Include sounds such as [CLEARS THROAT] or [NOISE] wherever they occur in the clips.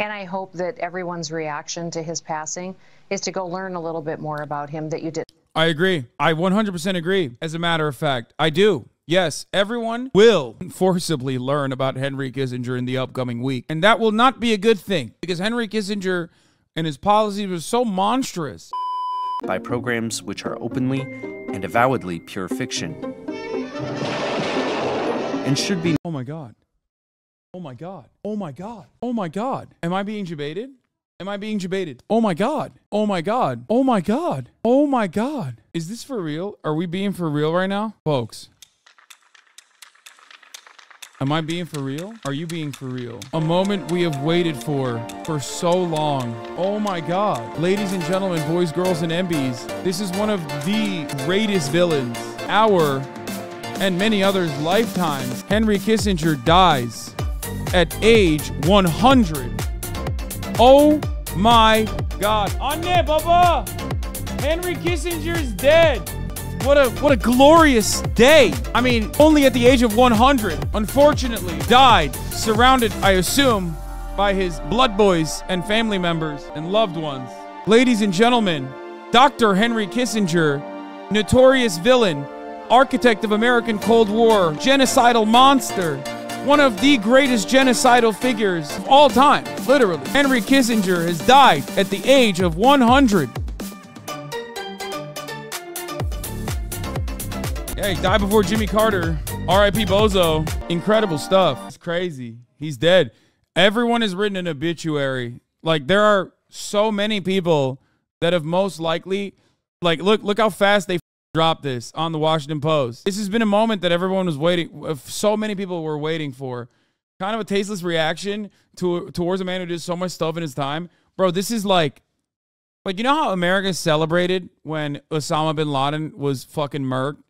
And I hope that everyone's reaction to his passing is to go learn a little bit more about him that you did. I agree. I 100% agree. As a matter of fact, I do. Yes, everyone will forcibly learn about Henry Kissinger in the upcoming week. And that will not be a good thing because Henry Kissinger and his policies were so monstrous. By programs which are openly and avowedly pure fiction and should be. Oh my God. Oh my God. Oh my God. Oh my God. Am I being debated? Am I being debated? Oh my God. Oh my God. Oh my God. Oh my God. Is this for real? Are we being for real right now? Folks. Am I being for real? Are you being for real? A moment we have waited for for so long. Oh my God. Ladies and gentlemen, boys, girls, and MBs, this is one of the greatest villains, our and many others' lifetimes. Henry Kissinger dies at age 100. Oh my God. On Anne, Baba! Henry Kissinger is dead. What a what a glorious day. I mean, only at the age of 100, unfortunately, died, surrounded, I assume, by his blood boys and family members and loved ones. Ladies and gentlemen, Dr. Henry Kissinger, notorious villain, architect of American Cold War, genocidal monster, one of the greatest genocidal figures of all time, literally. Henry Kissinger has died at the age of 100. Hey, died before Jimmy Carter. R.I.P. Bozo. Incredible stuff. It's crazy. He's dead. Everyone has written an obituary. Like there are so many people that have most likely, like, look, look how fast they dropped this on the Washington Post. This has been a moment that everyone was waiting. uh, So many people were waiting for. Kind of a tasteless reaction to towards a man who did so much stuff in his time, bro. This is like, like you know how America celebrated when Osama bin Laden was fucking murked.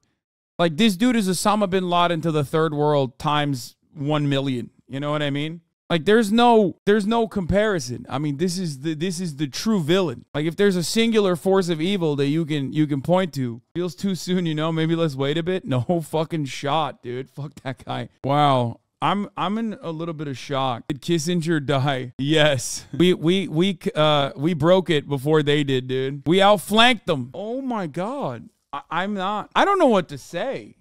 Like this dude is Osama bin Laden to the third world times 1 million. You know what I mean? Like there's no there's no comparison. I mean, this is the this is the true villain. Like if there's a singular force of evil that you can you can point to, feels too soon, you know, maybe let's wait a bit. [LAUGHS] No fucking shot, dude. Fuck that guy. Wow. I'm I'm in a little bit of shock. Did Kissinger die? Yes. We we we uh we broke it before they did, dude. We outflanked them. Oh my god. I, I'm not. I don't know what to say.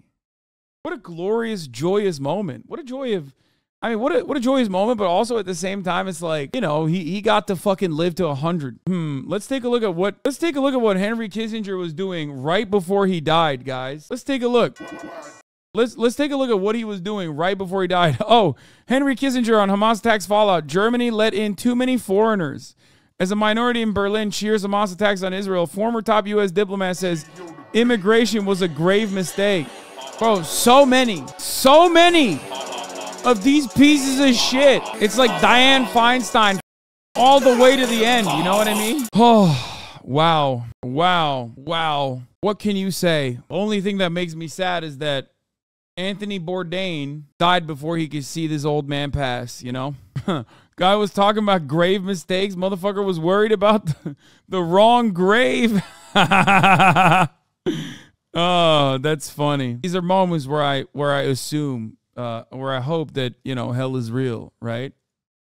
What a glorious, joyous moment. What a joy of. I mean, what a what a joyous moment, but also at the same time, it's like you know he he got to fucking live to hundred. Hmm. Let's take a look at what let's take a look at what Henry Kissinger was doing right before he died, guys. Let's take a look. Let's let's take a look at what he was doing right before he died. [LAUGHS] Oh, Henry Kissinger on Hamas attacks fallout. Germany let in too many foreigners. As a minority in Berlin cheers Hamas attacks on Israel, former top U.S. diplomat says immigration was a grave mistake. Bro, so many, so many of these pieces of shit. It's like Dianne Feinstein all the way to the end. You know what I mean? Oh, [SIGHS] wow. Wow. Wow. What can you say? Only thing that makes me sad is that Anthony Bourdain died before he could see this old man pass, you know? [LAUGHS] Guy was talking about grave mistakes. Motherfucker was worried about [LAUGHS] the, wrong grave. [LAUGHS] oh, that's funny. These are moments where I where I assume uh where I hope that, you know, hell is real, right?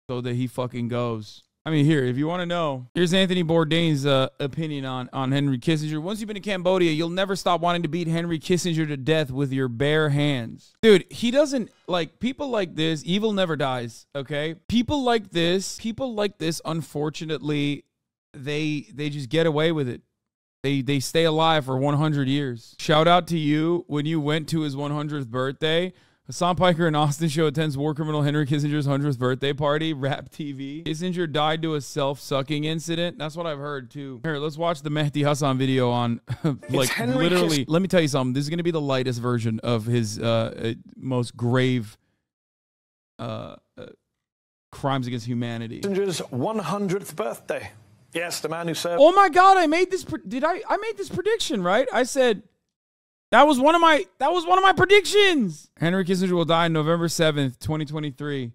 So that he fucking goes. I mean, here, if you want to know, here's Anthony Bourdain's uh, opinion on, on Henry Kissinger. Once you've been to Cambodia, you'll never stop wanting to beat Henry Kissinger to death with your bare hands. Dude, he doesn't like people like this. Evil never dies, okay? People like this, people like this, unfortunately, they they just get away with it. They they stay alive for 100 years. Shout out to you when you went to his 100th birthday. Hasan Piker and Austin show attends war criminal Henry Kissinger's 100th birthday party. Rap TV. Kissinger died to a self-sucking incident. That's what I've heard too. Here, let's watch the Mehdi Hasan video on [LAUGHS] like literally. Kiss- let me tell you something. This is going to be the lightest version of his uh, uh, most grave uh, uh, crimes against humanity. Kissinger's 100th birthday. Yes, the man who served Oh my god, I made this pre- did I I made this prediction, right? I said that was one of my that was one of my predictions. Henry Kissinger will die November 7th, 2023.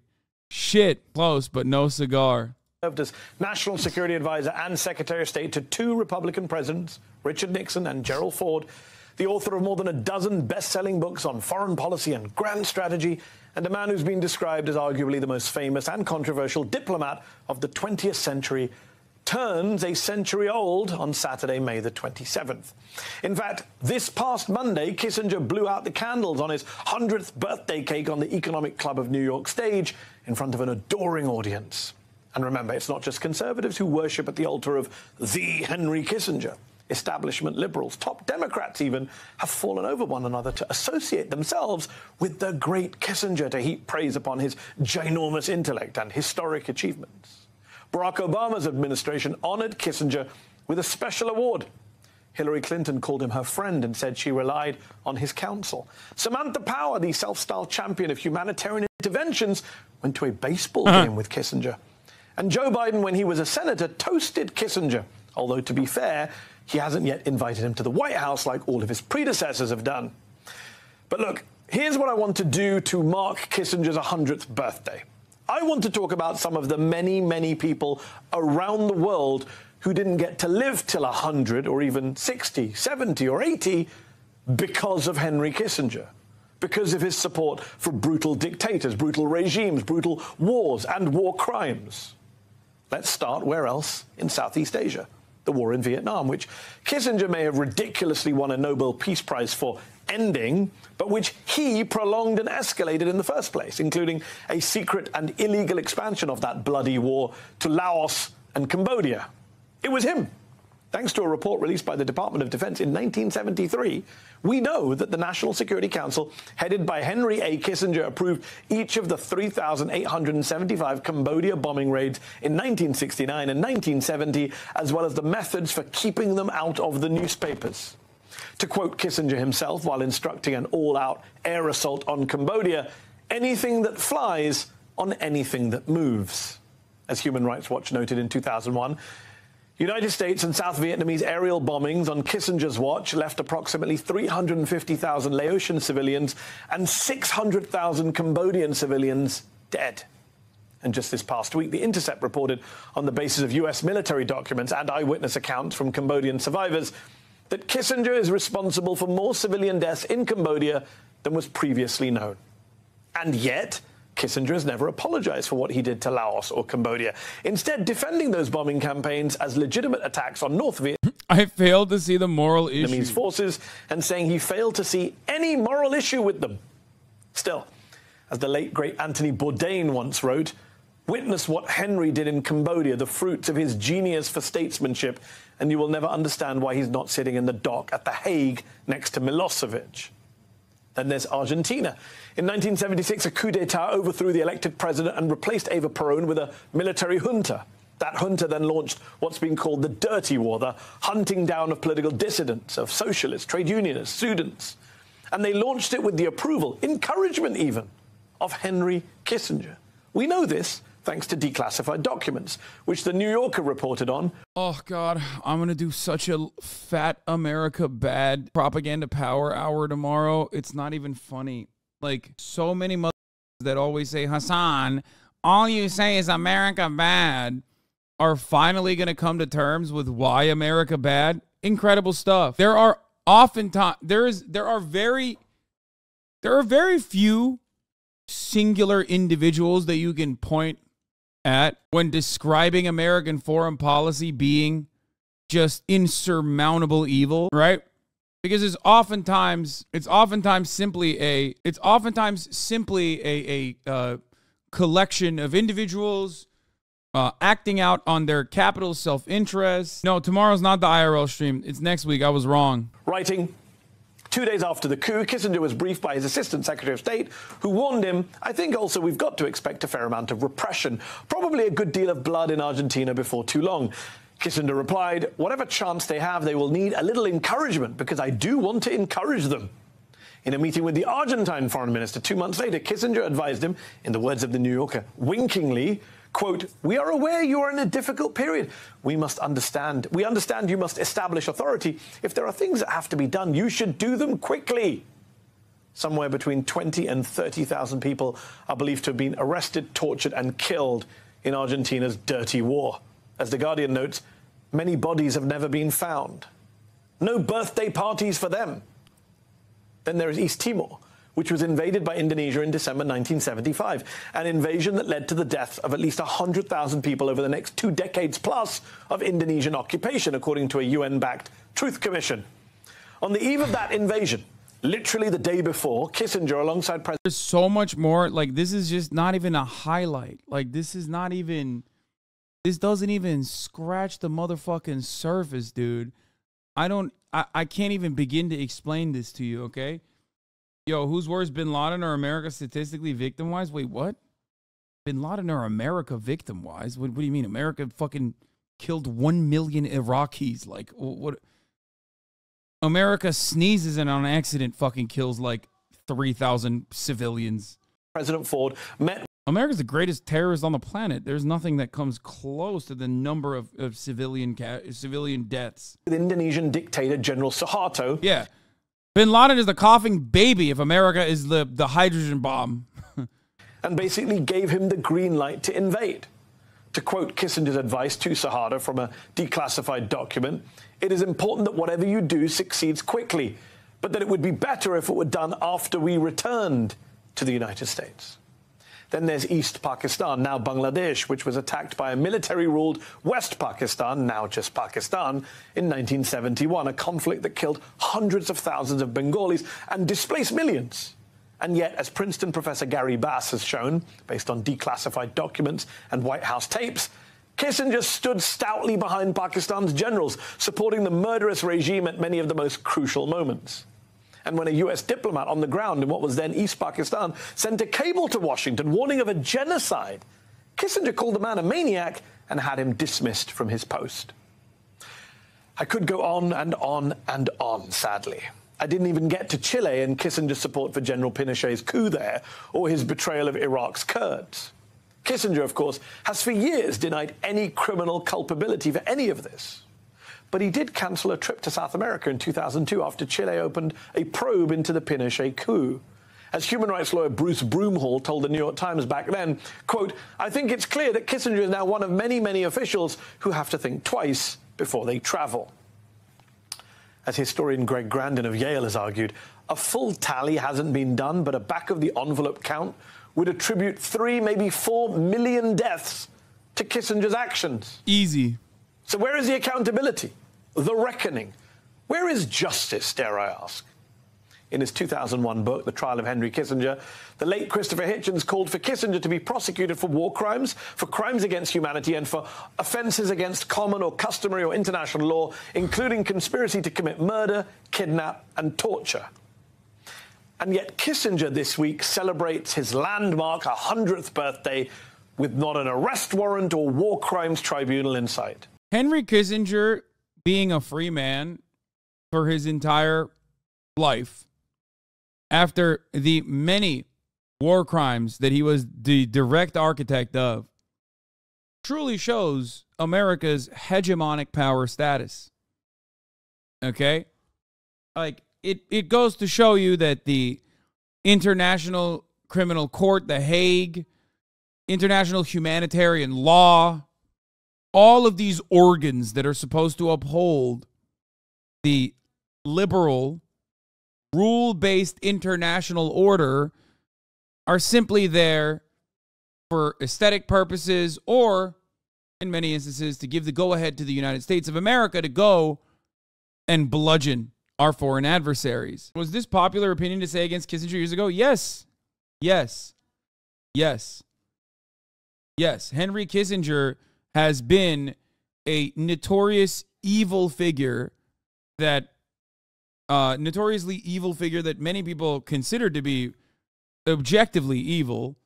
Shit, close, but no cigar. Served as National Security Advisor and Secretary of State to two Republican presidents, Richard Nixon and Gerald Ford. the author of more than a dozen best selling books on foreign policy and grand strategy, and a man who's been described as arguably the most famous and controversial diplomat of the 20th century, turns a century old on Saturday, May the 27th. In fact, this past Monday, Kissinger blew out the candles on his 100th birthday cake on the Economic Club of New York stage in front of an adoring audience. And remember, it's not just conservatives who worship at the altar of the Henry Kissinger establishment liberals, top Democrats even, have fallen over one another to associate themselves with the great Kissinger to heap praise upon his ginormous intellect and historic achievements. Barack Obama's administration honored Kissinger with a special award. Hillary Clinton called him her friend and said she relied on his counsel. Samantha Power, the self styled champion of humanitarian interventions, went to a baseball uh-huh. game with Kissinger. And Joe Biden, when he was a senator, toasted Kissinger. Although, to be fair, he hasn't yet invited him to the White House like all of his predecessors have done. But look, here's what I want to do to mark Kissinger's 100th birthday. I want to talk about some of the many, many people around the world who didn't get to live till 100 or even 60, 70, or 80 because of Henry Kissinger, because of his support for brutal dictators, brutal regimes, brutal wars, and war crimes. Let's start where else? In Southeast Asia the war in Vietnam, which Kissinger may have ridiculously won a Nobel Peace Prize for ending, but which he prolonged and escalated in the first place, including a secret and illegal expansion of that bloody war to Laos and Cambodia. It was him Thanks to a report released by the Department of Defense in 1973, we know that the National Security Council, headed by Henry A. Kissinger, approved each of the 3,875 Cambodia bombing raids in 1969 and 1970, as well as the methods for keeping them out of the newspapers. To quote Kissinger himself while instructing an all out air assault on Cambodia, anything that flies on anything that moves. As Human Rights Watch noted in 2001, United States and South Vietnamese aerial bombings on Kissinger's watch left approximately 350,000 Laotian civilians and 600,000 Cambodian civilians dead. And just this past week, The Intercept reported, on the basis of US military documents and eyewitness accounts from Cambodian survivors, that Kissinger is responsible for more civilian deaths in Cambodia than was previously known. And yet, Kissinger has never apologized for what he did to Laos or Cambodia, instead, defending those bombing campaigns as legitimate attacks on North Vietnam. [LAUGHS] I failed to see the moral issue. Vietnamese forces and saying he failed to see any moral issue with them. Still, as the late great Anthony Bourdain once wrote, witness what Henry did in Cambodia, the fruits of his genius for statesmanship, and you will never understand why he's not sitting in the dock at The Hague next to Milosevic. Then there's Argentina. In 1976, a coup d'etat overthrew the elected president and replaced Eva Peron with a military junta. That junta then launched what's been called the Dirty War, the hunting down of political dissidents, of socialists, trade unionists, students. And they launched it with the approval, encouragement even, of Henry Kissinger. We know this thanks to declassified documents, which the New Yorker reported on. Oh, God, I'm going to do such a fat America bad propaganda power hour tomorrow. It's not even funny. Like, so many that always say, Hasan, all you say is America bad, are finally going to come to terms with why America bad. Incredible stuff. There are oftentimes, there is, there are very, there are very few singular individuals that you can point at when describing American foreign policy being just insurmountable evil, right? Because it's oftentimes it's oftentimes simply a it's oftentimes simply a a uh, collection of individuals uh, acting out on their capital self interest. No, tomorrow's not the IRL stream. It's next week. I was wrong. Writing Two days after the coup, Kissinger was briefed by his Assistant Secretary of State, who warned him, I think also we've got to expect a fair amount of repression, probably a good deal of blood in Argentina before too long. Kissinger replied, Whatever chance they have, they will need a little encouragement because I do want to encourage them. In a meeting with the Argentine foreign minister two months later, Kissinger advised him, in the words of the New Yorker, winkingly, quote, We are aware you are in a difficult period. We must understand. We understand you must establish authority. If there are things that have to be done, you should do them quickly. Somewhere between 20 and 30,000 people are believed to have been arrested, tortured, and killed in Argentina's dirty war. As The Guardian notes, many bodies have never been found. No birthday parties for them. Then there is East Timor, which was invaded by Indonesia in December 1975, an invasion that led to the deaths of at least 100,000 people over the next two decades plus of Indonesian occupation, according to a UN backed Truth Commission. On the eve of that invasion, literally the day before, Kissinger, alongside President. There's so much more. Like, this is just not even a highlight. Like, this is not even. This doesn't even scratch the motherfucking surface, dude. I don't. I, I can't even begin to explain this to you, okay? Yo, who's worse, Bin Laden or America statistically victim wise? Wait, what? Bin Laden or America victim wise? What, what do you mean? America fucking killed 1 million Iraqis. Like, what? America sneezes and on accident fucking kills like 3,000 civilians. President Ford met. America's the greatest terrorist on the planet. There's nothing that comes close to the number of, of civilian ca- civilian deaths. With Indonesian dictator General Suharto. Yeah. Bin Laden is the coughing baby if America is the, the hydrogen bomb. [LAUGHS] and basically gave him the green light to invade. To quote Kissinger's advice to Suharto from a declassified document, it is important that whatever you do succeeds quickly, but that it would be better if it were done after we returned to the United States. Then there's East Pakistan, now Bangladesh, which was attacked by a military ruled West Pakistan, now just Pakistan, in 1971, a conflict that killed hundreds of thousands of Bengalis and displaced millions. And yet, as Princeton professor Gary Bass has shown, based on declassified documents and White House tapes, Kissinger stood stoutly behind Pakistan's generals, supporting the murderous regime at many of the most crucial moments. And when a US diplomat on the ground in what was then East Pakistan sent a cable to Washington warning of a genocide, Kissinger called the man a maniac and had him dismissed from his post. I could go on and on and on, sadly. I didn't even get to Chile and Kissinger's support for General Pinochet's coup there or his betrayal of Iraq's Kurds. Kissinger, of course, has for years denied any criminal culpability for any of this. But he did cancel a trip to South America in 2002 after Chile opened a probe into the Pinochet coup. As human rights lawyer Bruce Broomhall told the New York Times back then, quote, I think it's clear that Kissinger is now one of many, many officials who have to think twice before they travel. As historian Greg Grandin of Yale has argued, a full tally hasn't been done, but a back of the envelope count would attribute three, maybe four million deaths to Kissinger's actions. Easy. So, where is the accountability? The reckoning? Where is justice, dare I ask? In his 2001 book, The Trial of Henry Kissinger, the late Christopher Hitchens called for Kissinger to be prosecuted for war crimes, for crimes against humanity, and for offences against common or customary or international law, including conspiracy to commit murder, kidnap, and torture. And yet, Kissinger this week celebrates his landmark 100th birthday with not an arrest warrant or war crimes tribunal in sight. Henry Kissinger, being a free man for his entire life, after the many war crimes that he was the direct architect of, truly shows America's hegemonic power status. Okay? Like, it, it goes to show you that the International Criminal Court, The Hague, international humanitarian law, all of these organs that are supposed to uphold the liberal, rule based international order are simply there for aesthetic purposes or, in many instances, to give the go ahead to the United States of America to go and bludgeon our foreign adversaries. Was this popular opinion to say against Kissinger years ago? Yes. Yes. Yes. Yes. Henry Kissinger has been a notorious evil figure that uh notoriously evil figure that many people consider to be objectively evil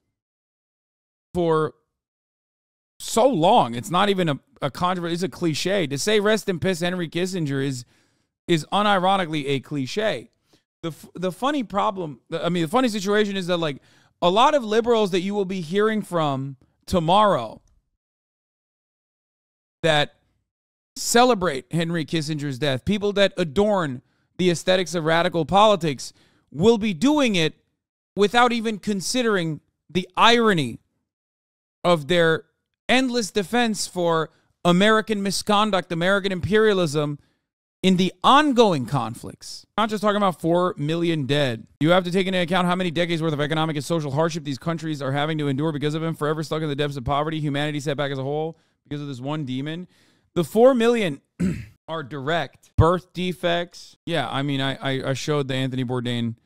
for so long. It's not even a, a controversy, it's a cliche. To say rest in peace Henry Kissinger is is unironically a cliche. The the funny problem, I mean, the funny situation is that like a lot of liberals that you will be hearing from tomorrow that celebrate Henry Kissinger's death, people that adorn the aesthetics of radical politics, will be doing it without even considering the irony of their endless defense for American misconduct, American imperialism, in the ongoing conflicts. Not just talking about 4 million dead. You have to take into account how many decades worth of economic and social hardship these countries are having to endure because of him, forever stuck in the depths of poverty, humanity set back as a whole because of this one demon. The 4 million [CLEARS THROAT] are direct birth defects. Yeah, I mean, I, I, I showed the Anthony Bourdain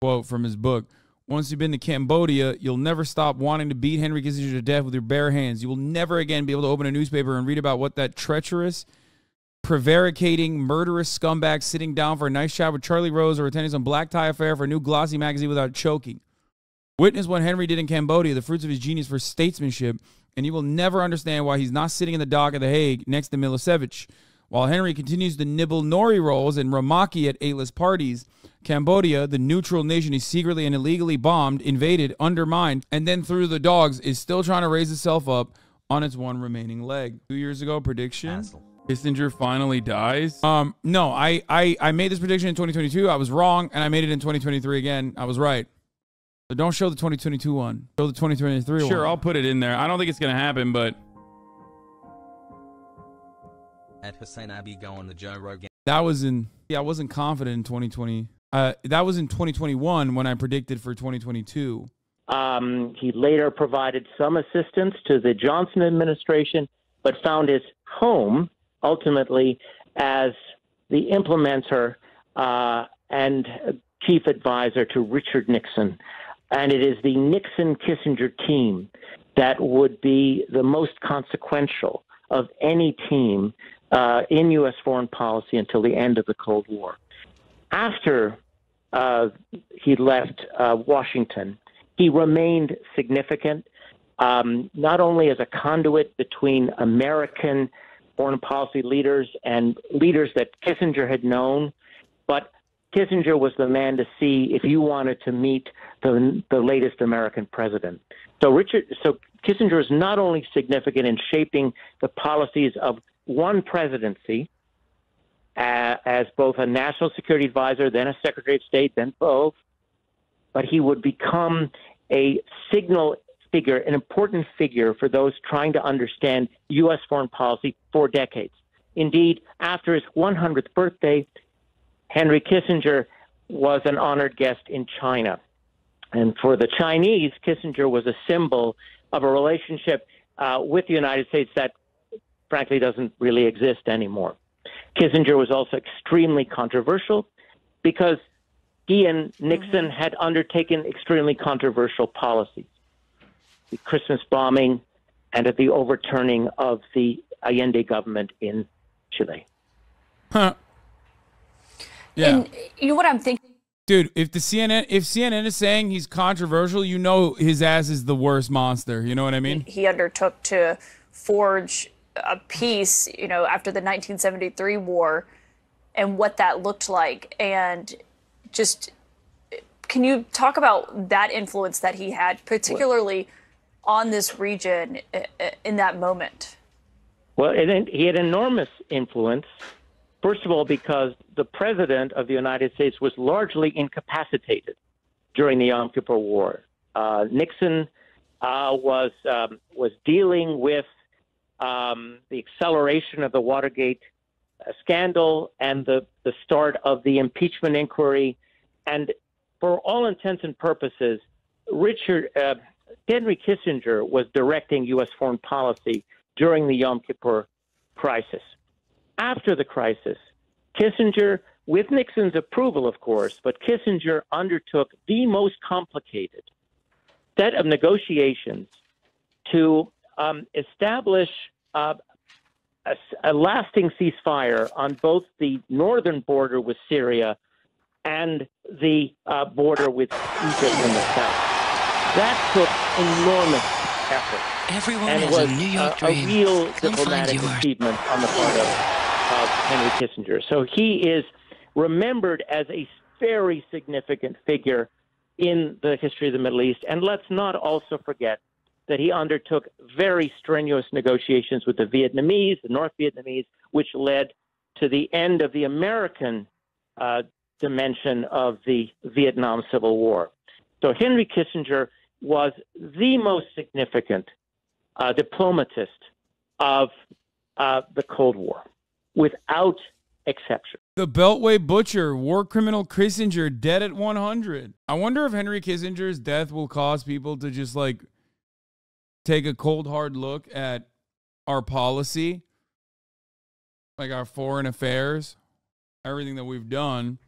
quote from his book. Once you've been to Cambodia, you'll never stop wanting to beat Henry Kissinger to death with your bare hands. You will never again be able to open a newspaper and read about what that treacherous, prevaricating, murderous scumbag sitting down for a nice chat with Charlie Rose or attending some black tie affair for a new glossy magazine without choking. Witness what Henry did in Cambodia, the fruits of his genius for statesmanship, and you will never understand why he's not sitting in the dock at The Hague next to Milosevic. While Henry continues to nibble nori rolls and rumaki at A-list parties, Cambodia, the neutral nation he secretly and illegally bombed, invaded, undermined, and then threw the dogs, is still trying to raise itself up on its one remaining leg. Two years ago, prediction. Kissinger finally dies. Um, no, I, I I made this prediction in 2022. I was wrong, and I made it in 2023 again. I was right. So don't show the 2022 one. Show the 2023 one. Sure, I'll put it in there. I don't think it's gonna happen, but at HasanAbi go on the Joe Rogan. That was in yeah, I wasn't confident in 2020. Uh, that was in 2021 when I predicted for 2022. Um, he later provided some assistance to the Johnson administration, but found his home ultimately as the implementer uh, and chief advisor to Richard Nixon. And it is the Nixon Kissinger team that would be the most consequential of any team uh, in U.S. foreign policy until the end of the Cold War. After uh, he left uh, Washington, he remained significant, um, not only as a conduit between American foreign policy leaders and leaders that Kissinger had known, but Kissinger was the man to see if you wanted to meet the, the latest American president. So Richard, so Kissinger is not only significant in shaping the policies of one presidency uh, as both a national security advisor, then a secretary of state, then both, but he would become a signal figure, an important figure for those trying to understand U.S. foreign policy for decades. Indeed, after his 100th birthday, Henry Kissinger was an honored guest in China. And for the Chinese, Kissinger was a symbol of a relationship uh, with the United States that frankly doesn't really exist anymore. Kissinger was also extremely controversial because he and Nixon had undertaken extremely controversial policies. The Christmas bombing and the overturning of the Allende government in Chile. Huh. Yeah. And you know what I'm thinking? Dude, if the CNN if CNN is saying he's controversial, you know his ass is the worst monster. You know what I mean? He undertook to forge a peace, you know, after the 1973 war and what that looked like. And just can you talk about that influence that he had, particularly on this region uh, uh, in that moment? Well, it, he had enormous influence. First of all, because the president of the United States was largely incapacitated during the Yom Kippur War. Uh, Nixon uh, was um, was dealing with um, the acceleration of the Watergate uh, scandal and the, the start of the impeachment inquiry. And for all intents and purposes, Richard uh, Henry Kissinger was directing U.S. foreign policy during the Yom Kippur crisis. After the crisis, Kissinger, with Nixon's approval, of course, but Kissinger undertook the most complicated set of negotiations to um, establish uh, a, a, lasting ceasefire on both the northern border with Syria and the uh, border with Egypt in the south. That took enormous effort. Everyone and has was a New York a, dream. a real diplomatic achievement on the part of, of Henry Kissinger. So he is remembered as a very significant figure in the history of the Middle East. And let's not also forget that he undertook very strenuous negotiations with the Vietnamese, the North Vietnamese, which led to the end of the American uh, dimension of the Vietnam Civil War. So Henry Kissinger was the most significant uh, diplomatist of uh, the Cold War. Without exception. The Beltway butcher, war criminal Kissinger, dead at 100. I wonder if Henry Kissinger's death will cause people to just like take a cold, hard look at our policy, like our foreign affairs, everything that we've done,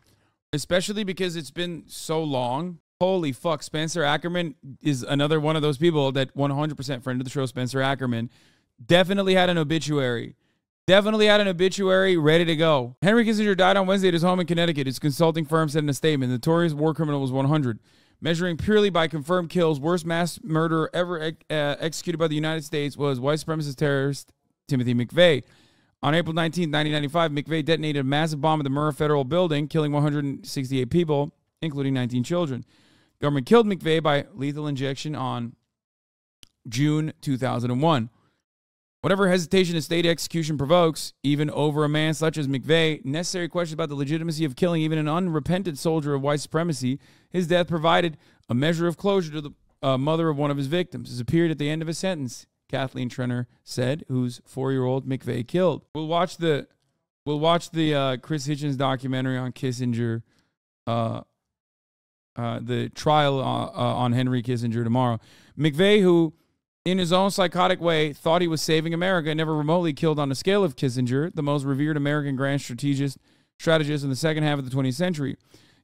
especially because it's been so long. Holy fuck. Spencer Ackerman is another one of those people that 100% friend of the show, Spencer Ackerman, definitely had an obituary. Definitely had an obituary ready to go. Henry Kissinger died on Wednesday at his home in Connecticut. His consulting firm said in a statement the notorious war criminal was 100. Measuring purely by confirmed kills, worst mass murder ever uh, executed by the United States was white supremacist terrorist Timothy McVeigh. On April 19, 1995, McVeigh detonated a massive bomb at the Murrah Federal Building, killing 168 people, including 19 children. Government killed McVeigh by lethal injection on June 2001. Whatever hesitation a state execution provokes, even over a man such as McVeigh, necessary questions about the legitimacy of killing even an unrepentant soldier of white supremacy, his death provided a measure of closure to the uh, mother of one of his victims. As appeared at the end of his sentence, Kathleen Treanor said, whose four-year-old McVeigh killed. We'll watch the we'll watch the uh, Chris Hitchens documentary on Kissinger, uh, uh, the trial uh, uh, on Henry Kissinger tomorrow. McVeigh, who in his own psychotic way, thought he was saving America, and never remotely killed on the scale of Kissinger, the most revered American grand strategist, strategist in the second half of the 20th century.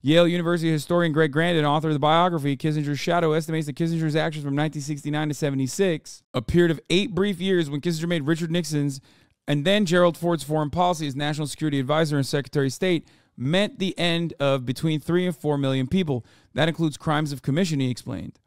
Yale University historian Greg Grandin, author of the biography Kissinger's Shadow, estimates that Kissinger's actions from 1969 to 76, a period of eight brief years when Kissinger made Richard Nixon's and then Gerald Ford's foreign policy as National Security Advisor and Secretary of State, meant the end of between three and four million people. That includes crimes of commission, he explained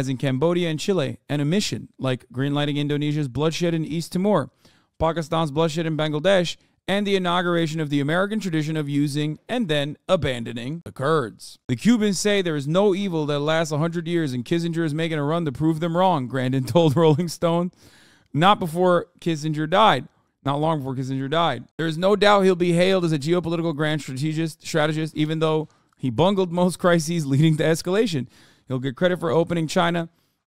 as in Cambodia and Chile, and a mission like greenlighting Indonesia's bloodshed in East Timor, Pakistan's bloodshed in Bangladesh, and the inauguration of the American tradition of using and then abandoning the Kurds. The Cubans say there is no evil that lasts 100 years, and Kissinger is making a run to prove them wrong, Grandin [LAUGHS] told Rolling Stone. Not before Kissinger died. Not long before Kissinger died. There is no doubt he'll be hailed as a geopolitical grand strategist, strategist even though he bungled most [LAUGHS] crises leading to escalation. He'll get credit for opening China,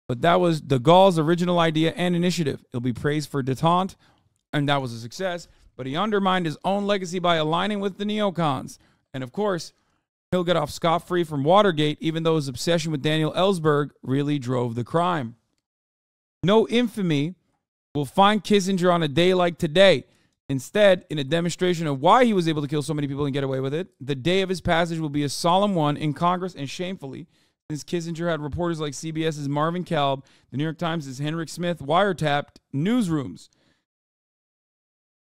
but that was de Gaulle's original idea and initiative. He'll be praised for detente, and that was a success, but he undermined his own legacy by aligning with the neocons. And of course, he'll get off scot free from Watergate, even though his obsession with Daniel Ellsberg really drove the crime. No infamy will find Kissinger on a day like today. Instead, in a demonstration of why he was able to kill so many people and get away with it, the day of his passage will be a solemn one in Congress and shamefully since Kissinger had reporters like CBS's Marvin Kalb, the New York Times' Hedrick Smith wiretapped newsrooms.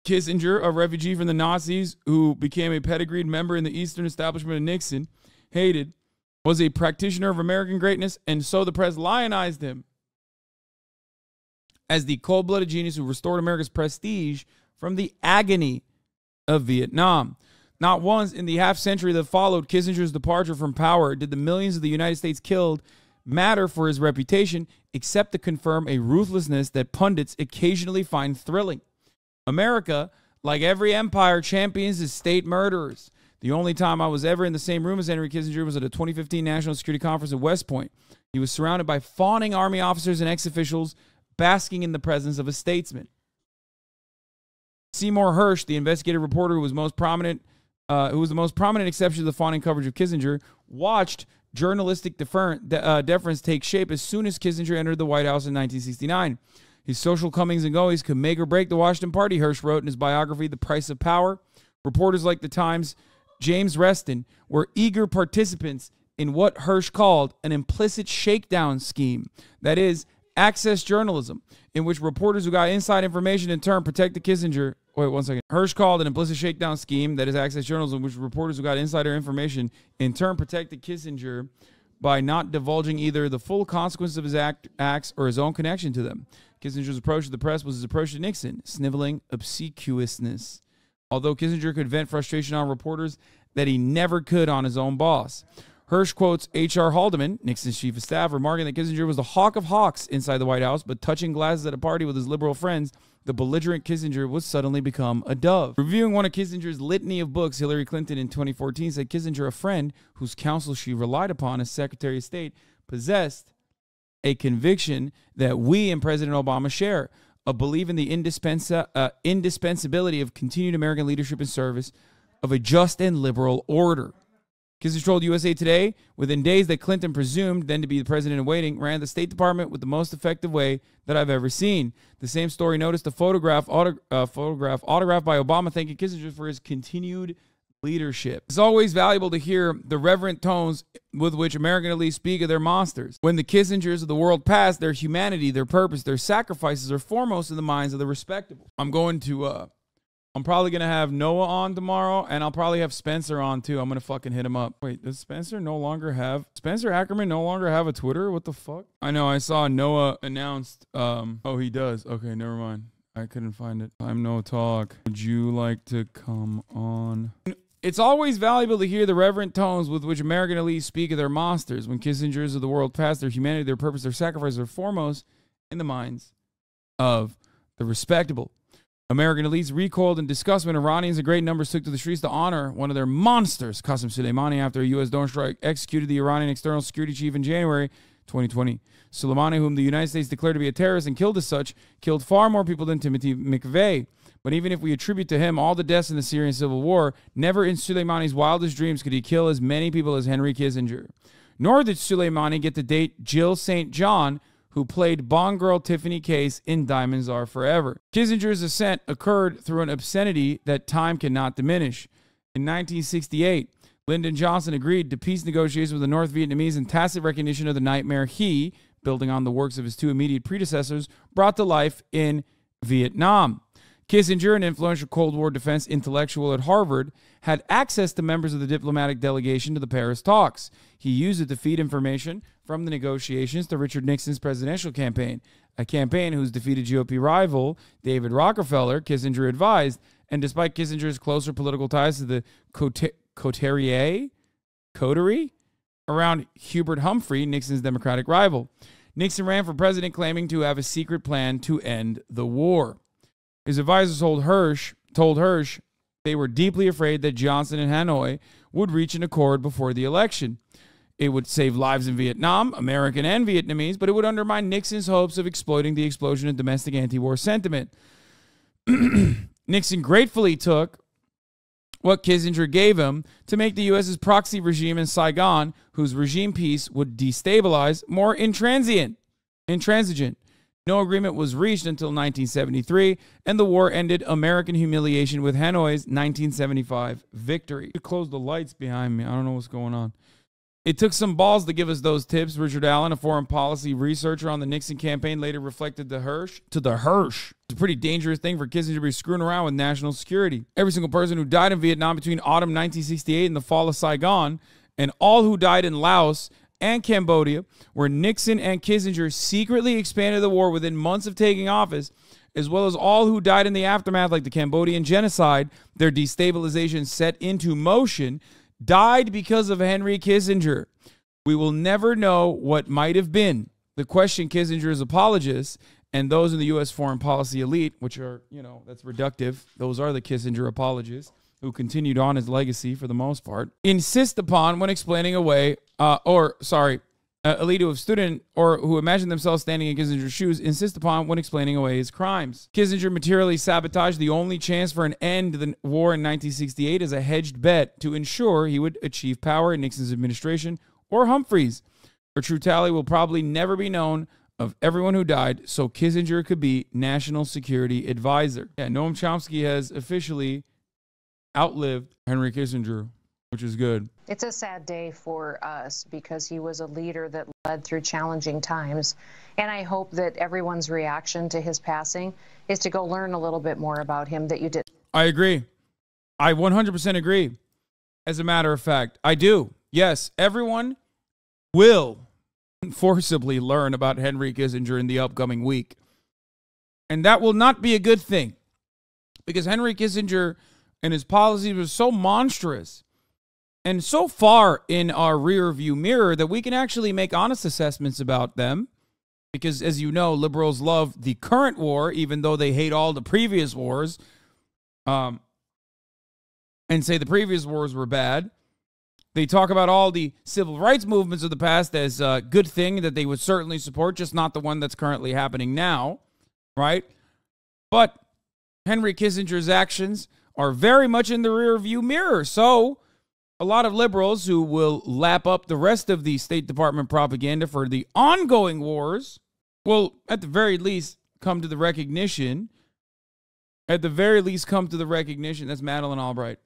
Kissinger, a refugee from the Nazis who became a pedigreed member in the Eastern establishment of Nixon, hated, was a practitioner of American greatness, and so the press lionized him as the cold blooded genius who restored America's prestige from the agony of Vietnam. Not once in the half century that followed Kissinger's departure from power did the millions of the United States killed matter for his reputation, except to confirm a ruthlessness that pundits occasionally find thrilling. America, like every empire, champions its state murderers. The only time I was ever in the same room as Henry Kissinger was at a 2015 National Security Conference at West Point. He was surrounded by fawning Army officers and ex officials, basking in the presence of a statesman. Seymour Hersh, the investigative reporter who was most prominent uh, who was the most prominent exception to the fawning coverage of Kissinger, watched journalistic defer- de- uh, deference take shape as soon as Kissinger entered the White House in 1969. His social comings and goings could make or break the Washington Party, Hersh wrote in his biography, The Price of Power. Reporters like the Times' James Reston were eager participants in what Hersh called an implicit shakedown scheme. That is, access journalism, in which reporters who got inside information in turn protected Kissinger Wait one second. Hersh called an implicit shakedown scheme that is access journalism, which reporters who got insider information in turn protected Kissinger by not divulging either the full consequences of his act, acts or his own connection to them. Kissinger's approach to the press was his approach to Nixon, sniveling obsequiousness. Although Kissinger could vent frustration on reporters that he never could on his own boss. Hersh quotes H.R. Haldeman, Nixon's chief of staff, remarking that Kissinger was the hawk of hawks inside the White House, but touching glasses at a party with his liberal friends the belligerent Kissinger would suddenly become a dove. Reviewing one of Kissinger's litany of books, Hillary Clinton in 2014 said Kissinger, a friend whose counsel she relied upon as Secretary of State, possessed a conviction that we and President Obama share a belief in the indispensa- uh, indispensability of continued American leadership and service of a just and liberal order. Kissinger told USA Today within days that Clinton, presumed then to be the president in waiting, ran the State Department with the most effective way that I've ever seen. The same story noticed a photograph, auto, uh, photograph autographed by Obama thanking Kissinger for his continued leadership. It's always valuable to hear the reverent tones with which American elites speak of their monsters. When the Kissingers of the world pass, their humanity, their purpose, their sacrifices are foremost in the minds of the respectable. I'm going to uh I'm probably gonna have Noah on tomorrow, and I'll probably have Spencer on too. I'm gonna fucking hit him up. Wait, does Spencer no longer have Spencer Ackerman no longer have a Twitter? What the fuck? I know I saw Noah announced. Um, oh, he does. Okay, never mind. I couldn't find it. I'm no talk. Would you like to come on? It's always valuable to hear the reverent tones with which American elites speak of their monsters. When Kissingers of the world pass, their humanity, their purpose, their sacrifice are foremost in the minds of the respectable. American elites recoiled in disgust when Iranians in great numbers took to the streets to honor one of their monsters, Qasem Soleimani, after a U.S. drone strike executed the Iranian external security chief in January 2020. Soleimani, whom the United States declared to be a terrorist and killed as such, killed far more people than Timothy McVeigh. But even if we attribute to him all the deaths in the Syrian civil war, never in Soleimani's wildest dreams could he kill as many people as Henry Kissinger. Nor did Soleimani get to date Jill St. John, who played Bond girl Tiffany Case in Diamonds Are Forever. Kissinger's ascent occurred through an obscenity that time cannot diminish. In 1968, Lyndon Johnson agreed to peace negotiations with the North Vietnamese in tacit recognition of the nightmare he, building on the works of his two immediate predecessors, brought to life in Vietnam. Kissinger, an influential Cold War defense intellectual at Harvard, had access to members of the diplomatic delegation to the Paris talks. He used it to feed information from the negotiations to Richard Nixon's presidential campaign, a campaign whose defeated GOP rival, David Rockefeller, Kissinger advised. And despite Kissinger's closer political ties to the coterie, coterie around Hubert Humphrey, Nixon's Democratic rival, Nixon ran for president claiming to have a secret plan to end the war. His advisors told Hersh, told Hersh they were deeply afraid that Johnson and Hanoi would reach an accord before the election. It would save lives in Vietnam, American and Vietnamese, but it would undermine Nixon's hopes of exploiting the explosion of domestic anti war sentiment. [CLEARS THROAT] Nixon gratefully took what Kissinger gave him to make the U.S.'s proxy regime in Saigon, whose regime peace would destabilize, more intransient, intransigent. No agreement was reached until 1973, and the war ended American humiliation with Hanoi's 1975 victory. You close the lights behind me. I don't know what's going on. It took some balls to give us those tips. Richard Allen, a foreign policy researcher on the Nixon campaign, later reflected to Hersh. To the Hersh, it's a pretty dangerous thing for Kissinger to be screwing around with national security. Every single person who died in Vietnam between autumn 1968 and the fall of Saigon, and all who died in Laos and Cambodia, where Nixon and Kissinger secretly expanded the war within months of taking office, as well as all who died in the aftermath, like the Cambodian genocide, their destabilization set into motion, died because of Henry Kissinger. We will never know what might have been. The question Kissinger's apologists and those in the U.S. foreign policy elite, which are, you know, that's reductive, those are the Kissinger apologists who continued on his legacy for the most part, insist upon when explaining away, uh, or sorry, uh, who have stood in or who imagine themselves standing in Kissinger's shoes insist upon when explaining away his crimes. Kissinger materially sabotaged the only chance for an end to the war in 1968 as a hedged bet to ensure he would achieve power in Nixon's administration or Humphrey's. A true tally will probably never be known of everyone who died, so Kissinger could be national security advisor. Yeah, Noam Chomsky has officially outlived Henry Kissinger, which is good. It's a sad day for us because he was a leader that led through challenging times. And I hope that everyone's reaction to his passing is to go learn a little bit more about him that you did. I agree. I 100% agree. As a matter of fact, I do. Yes, everyone will forcibly learn about Henry Kissinger in the upcoming week. And that will not be a good thing because Henry Kissinger and his policies were so monstrous and so far in our rear view mirror that we can actually make honest assessments about them. Because as you know, liberals love the current war, even though they hate all the previous wars, um, and say the previous wars were bad. They talk about all the civil rights movements of the past as a good thing that they would certainly support, just not the one that's currently happening now, right? But Henry Kissinger's actions are very much in the rear view mirror. So, a lot of liberals who will lap up the rest of the State Department propaganda for the ongoing wars will, at the very least, come to the recognition. At the very least, come to the recognition. That's Madeleine Albright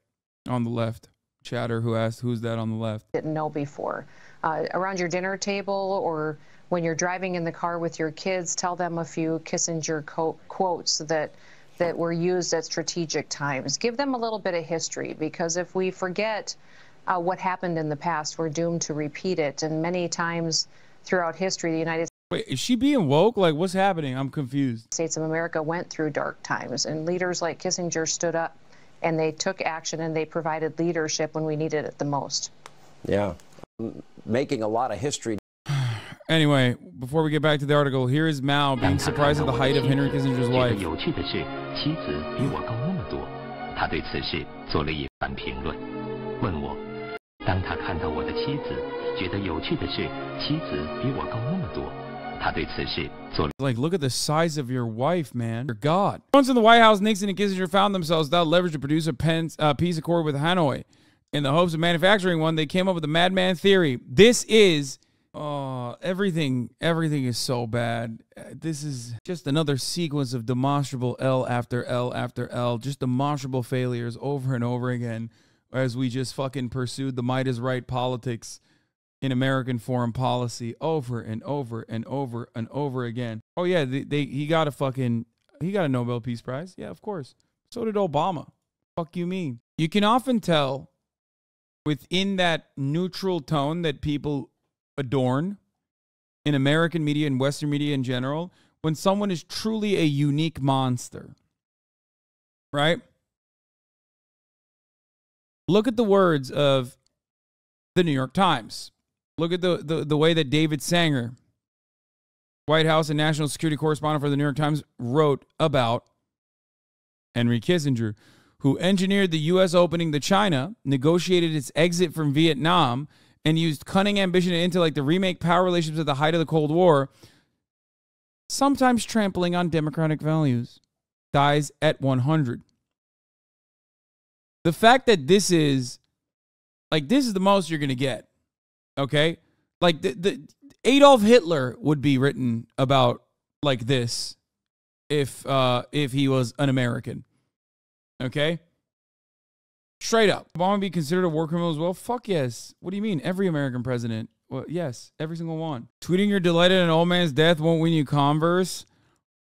on the left. Chatter, who asked, who's that on the left? Didn't know before. Uh, around your dinner table or when you're driving in the car with your kids, tell them a few Kissinger co- quotes that that were used at strategic times. Give them a little bit of history because if we forget uh, what happened in the past. We're doomed to repeat it. And many times throughout history, the United Wait, is she being woke? Like, what's happening? I'm confused. States of America went through dark times, and leaders like Kissinger stood up and they took action and they provided leadership when we needed it the most. Yeah, making a lot of history. anyway, before we get back to the article, here is Mao being surprised at the height of Henry Kissinger's wife. 问我 当他看到我的妻子，觉得有趣的是，妻子比我高那么多。他对此事做了。 Like, look at the size of your wife, man. Your God. Once in the White House, Nixon and Kissinger found themselves without leverage to produce a Pence, uh, peace accord with Hanoi. In the hopes of manufacturing one, they came up with the madman theory. This is, oh, everything, everything is so bad. Uh, This is just another sequence of demonstrable L after L after L, just demonstrable failures over and over again as we just fucking pursued the might is right politics in American foreign policy over and over and over and over again. Oh yeah, they, they he got a fucking he got a Nobel Peace Prize. Yeah, of course. So did Obama. Fuck you mean? You can often tell within that neutral tone that people adorn in American media and Western media in general when someone is truly a unique monster. Right? Look at the words of the New York Times. Look at the, the, the way that David Sanger, White House and national security correspondent for the New York Times, wrote about Henry Kissinger, who engineered the U.S. opening to China, negotiated its exit from Vietnam, and used cunning ambition and intellect to remake power relationships at the height of the Cold War, sometimes trampling on democratic values, dies at 100. The fact that this is like this is the most you're gonna get. Okay? Like the, the Adolf Hitler would be written about like this if uh if he was an American. Okay? Straight up. Obama be considered a war criminal as well? Fuck yes. What do you mean? Every American president. Well, yes, every single one. Tweeting you're delighted an old man's death won't win you converse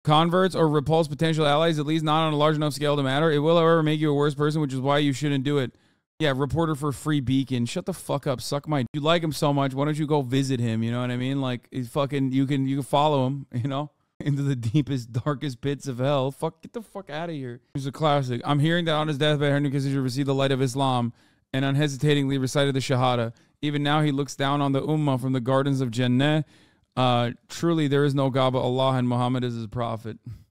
converts or repulse potential allies, at least not on a large enough scale to matter. It will, however, make you a worse person, which is why you shouldn't do it. Yeah, reporter for Free Beacon. Shut the fuck up. Suck my. You like him so much. Why don't you go visit him? You know what I mean? Like he's fucking. You can you can follow him. [LAUGHS] You know into the deepest darkest pits of hell. Fuck. Get the fuck out of here. Here's a classic. I'm hearing that on his deathbed, Henry Kissinger received the light of Islam and unhesitatingly recited the Shahada. Even now, he looks down on the Ummah from the gardens of Jannah. Uh, truly, there is no God but Allah, and Muhammad is his prophet.